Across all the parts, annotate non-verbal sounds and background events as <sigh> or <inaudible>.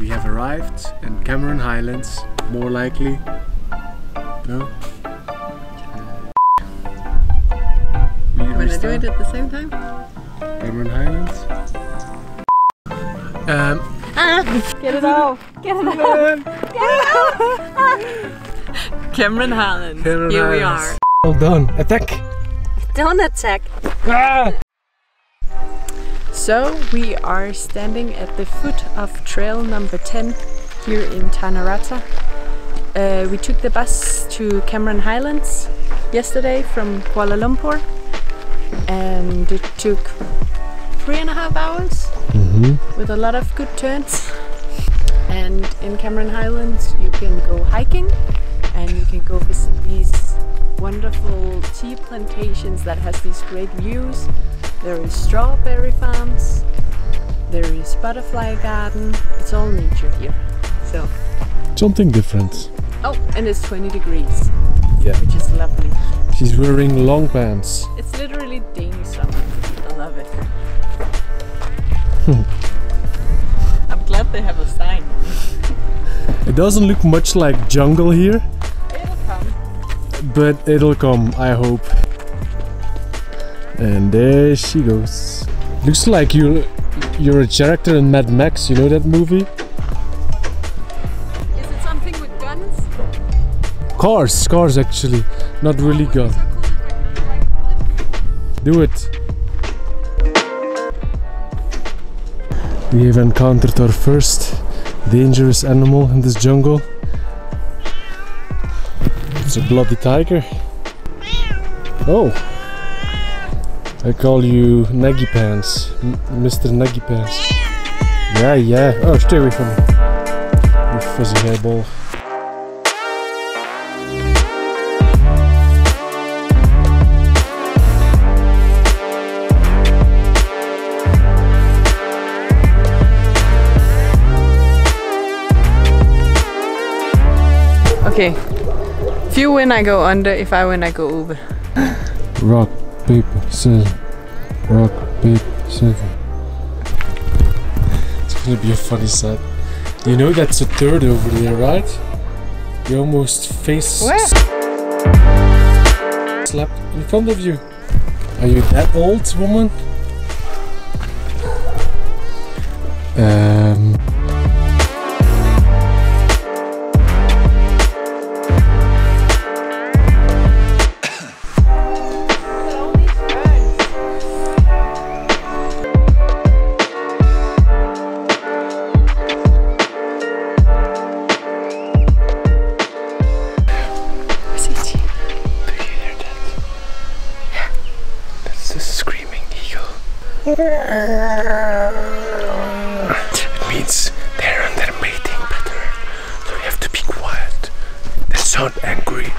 We have arrived in Cameron Highlands, more likely. No? We Wanna do it at the same time? Cameron Highlands? Um, Get it off! Get it off! Cameron Highlands. Cameron Here we are. well done. Attack! Don't attack. Ah! So we are standing at the foot of trail number 10 here in Tanah Rata. Uh, we took the bus to Cameron Highlands yesterday from Kuala Lumpur and it took three and a half hours Mm-hmm. with a lot of good turns. And in Cameron Highlands, you can go hiking and you can go visit these wonderful tea plantations that has these great views. There is strawberry farms, there is butterfly garden. It's all nature here. So, Something different. oh, and it's 20 degrees, Yeah. which is lovely. She's wearing long pants. It's literally Danish summer. I love it. Hmm. <laughs> I'm glad they have a sign. <laughs> It doesn't look much like jungle here, It'll come. but it'll come, I hope. And there she goes. Looks like you you're a character in Mad Max, you know that movie? Is it something with guns? Cars, cars actually, not oh, really gun. Do it. We have encountered our first dangerous animal in this jungle. It's a bloody tiger. Oh! I call you Naggy Pants, M- Mr. Naggy Pants. Yeah, yeah. Oh, stay away from me. You fuzzy hairball. Okay. If you win, I go under. If I win, I go over. Rock, paper, scissors. Rock, paper, scissors. It's gonna be a funny set. You know that's a third over there, right? You almost face Where? slapped in front of you. Are you that old, woman? It means they're on their mating pattern, so you have to be quiet. They sound angry.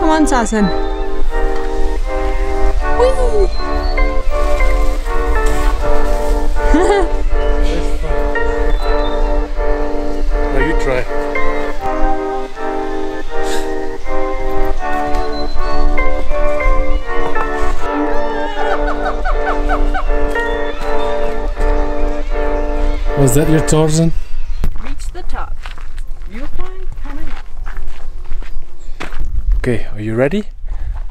Come on, Sassen. Now Was that your Tarzan? Reach the top. Coming up. Okay, are you ready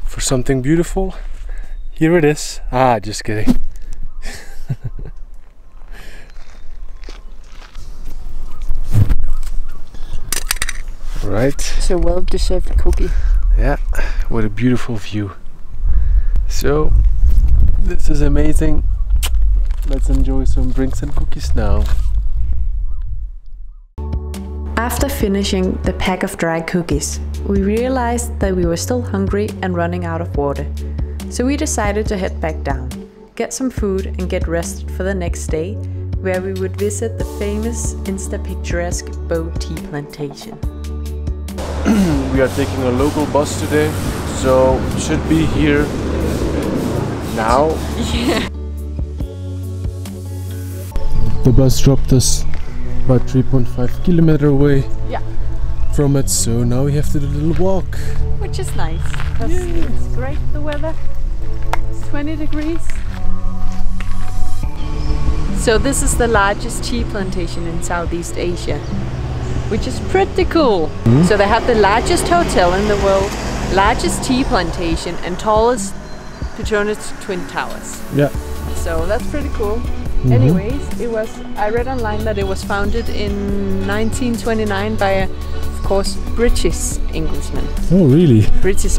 for something beautiful? Here it is. Ah, just kidding. <laughs> right. It's a well-deserved cookie. Yeah, what a beautiful view. So, this is amazing. Let's enjoy some drinks and cookies now. After finishing the pack of dry cookies, we realized that we were still hungry and running out of water. So we decided to head back down, get some food, and get rested for the next day, where we would visit the famous Insta picturesque BOH Tea Plantation. <clears throat> We are taking a local bus today, so should be here now. Yeah. The bus dropped us about 3.5 kilometer away Yeah. from it. So now we have to do a little walk. Which is nice because it's great the weather. It's 20 degrees. So this is the largest tea plantation in Southeast Asia, which is pretty cool. Hmm? So they have the largest hotel in the world, largest tea plantation, and tallest Petronas Twin Towers. Yeah. So that's pretty cool. Mm-hmm. Anyways, it was I read online that it was founded in 1929 by a, of course, British Englishman. Oh, really? British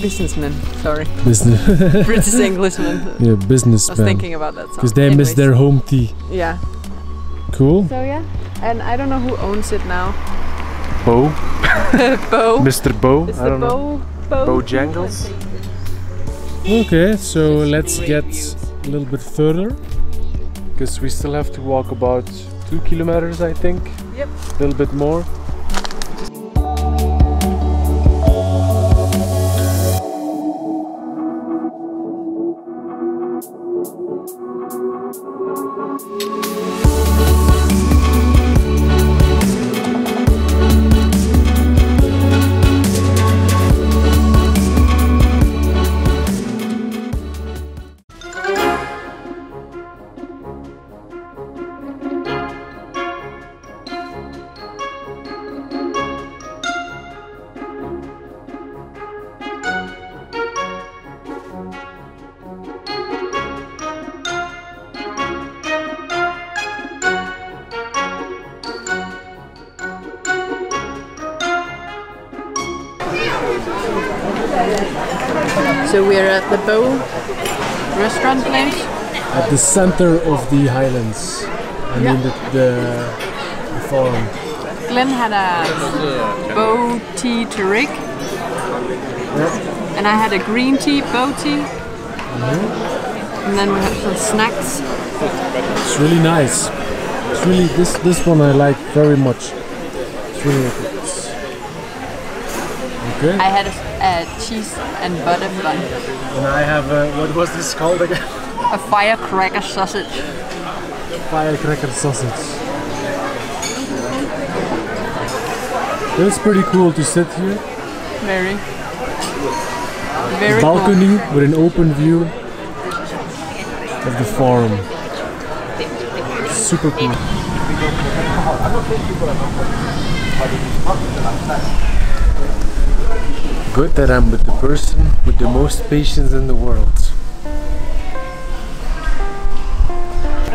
businessman. Sorry, Business. <laughs> British Englishman. yeah, businessman. I was thinking about that. Because they miss their home tea. Yeah. Cool. So yeah, and I don't know who owns it now. Bo. <laughs> Bo. Mr. Bo. It's I don't know. Bo. Bo. Bojangles? Okay, so let's get a little bit further. Because we still have to walk about two kilometers, I think. Yep. A little bit more. So we're at the BOH restaurant place. At the center of the highlands. I Yeah. mean the, the, the farm. Glenn had a BOH tea to rig, and I had a green tea BOH tea. Mm-hmm. And then we have some snacks. It's really nice. It's really this this one I like very much. It's really good. I had a, a cheese and butter bun, And I have uh, what was this called again? a firecracker sausage. Firecracker sausage. It's pretty cool to sit here. Very, very balcony with an open view of the farm. Super cool. Good that I'm with the person with the most patience in the world.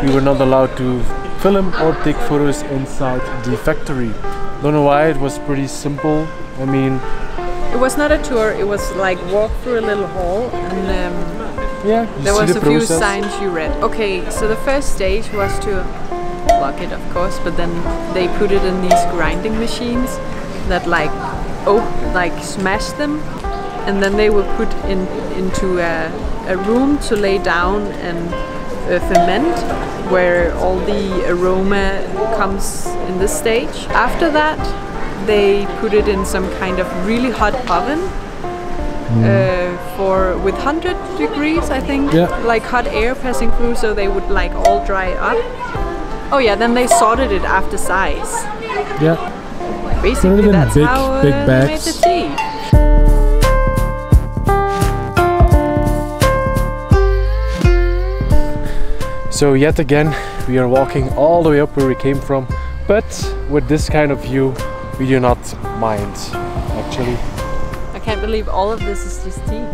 We were not allowed to film or take photos inside the factory. Don't know why, it was pretty simple. I mean, It was not a tour. It was like walk through a little hall, and um, yeah, there was the a few signs you read. Okay, so the first stage was to block it, of course, but then they put it in these grinding machines that like like smash them, and then they were put in into a, a room to lay down and uh, ferment, where all the aroma comes in this stage. After that, they put it in some kind of really hot oven uh, for with 100 degrees I think Yeah. like hot air passing through so they would like all dry up oh yeah then they sorted it after size Yeah. Basically them that's big- how uh, big they made bags. the tea So yet again, we are walking all the way up where we came from, but with this kind of view, we do not mind. Actually, I can't believe all of this is just tea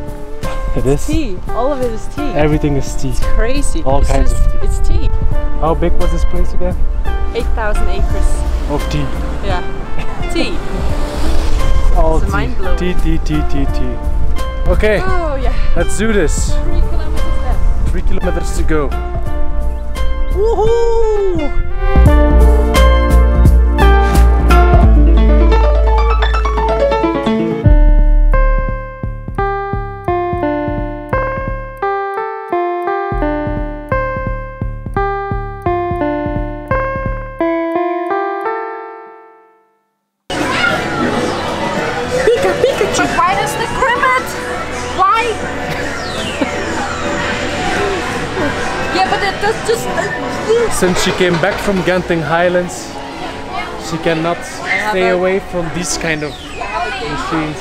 it is. tea all of it is tea Everything is tea. crazy all it's kinds just, of it's tea How big was this place again? 8,000 acres Of tea. yeah tea <laughs> All It's tea. mind-blowing. Tea, tea, tea, tea, tea. Okay, oh yeah let's do this. three kilometers left Three kilometers to go. Woohoo! Yeah but it does just Since she came back from Genting Highlands, She cannot stay away from these kind of machines.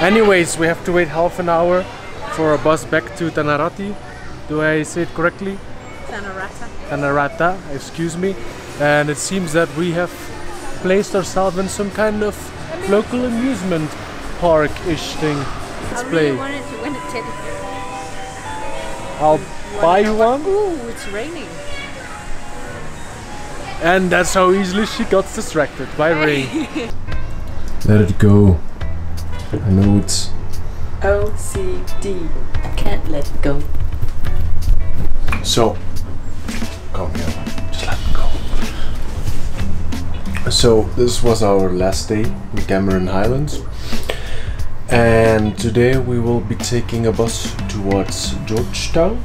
<laughs> Anyways, we have to wait half an hour for a bus back to Tanarati. Do I say it correctly? Tanah Rata. Tanarata, excuse me. And it seems that we have placed ourselves in some kind of local amusement park-ish thing. Let's play. wanted to win a teddy bear. I'll buy you one. Ooh, it's raining. And that's how easily she got distracted by rain. <laughs> Let it go. I know it's OCD. I can't let it go. so. Come here. Just let it go. So this was our last day in Cameron Highlands. And today we will be taking a bus towards Georgetown.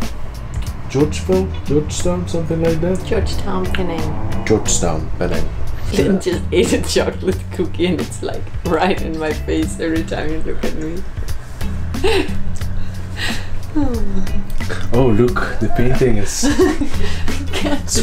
Georgeville? Georgetown? Something like that? Georgetown Penang. Georgetown, Penang. Glenn <laughs> just ate a chocolate cookie and it's like right in my face every time you look at me. Oh look, the painting is <laughs> it's